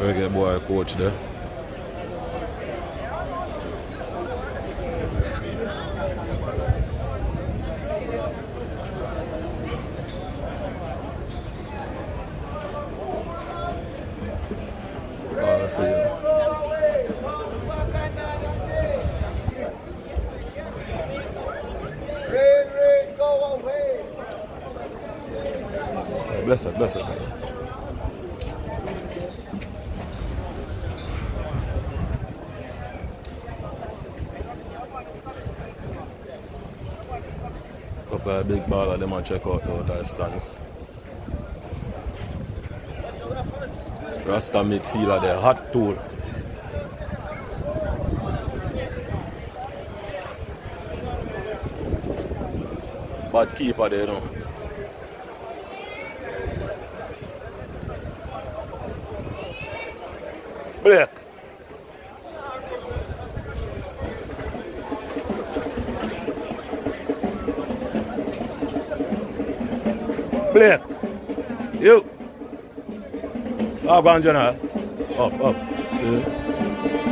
Reggae boy coach there. Oh, I see. Rain, rain, go. Bless it, bless it. Couple eh, of big baller, eh, them and check out the other stands. Rasta midfielder the hot tool. Bad keeper there, now. Blake. Blake. You. Ah, Go on, General. Up, up. See?